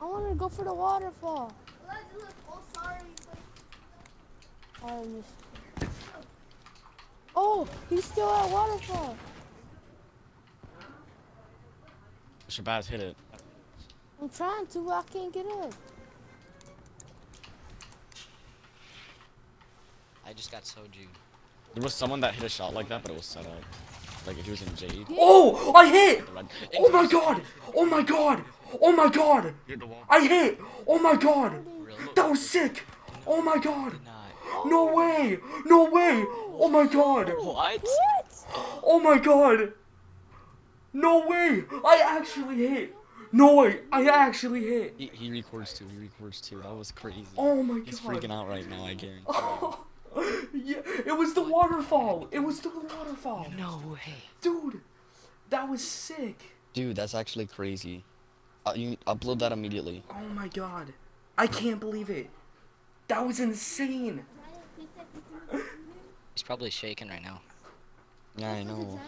I want to go for the waterfall. Oh, sorry. I missed. Oh, he's still at waterfall. Shabazz hit it. I'm trying to, but I can't get in. I just got soju. There was someone that hit a shot like that, but it was set up. Like he was in Jade. Oh, I hit! Oh my god! Oh my god! Oh my god! Hit the wall. I hit! Oh my god! That was sick! Oh my god! No way! No way! Oh my god! What? What? Oh my god! No way! I actually hit! No way! I actually hit! He, he records too. He records too. That was crazy. Oh my god! He's freaking out right now. I guarantee. Oh, yeah, it was the waterfall. It was the waterfall. No way. Dude, that was sick. Dude, that's actually crazy. Uh, you upload that immediately. Oh my god. I can't believe it. That was insane. He's probably shaking right now. Yeah, I know.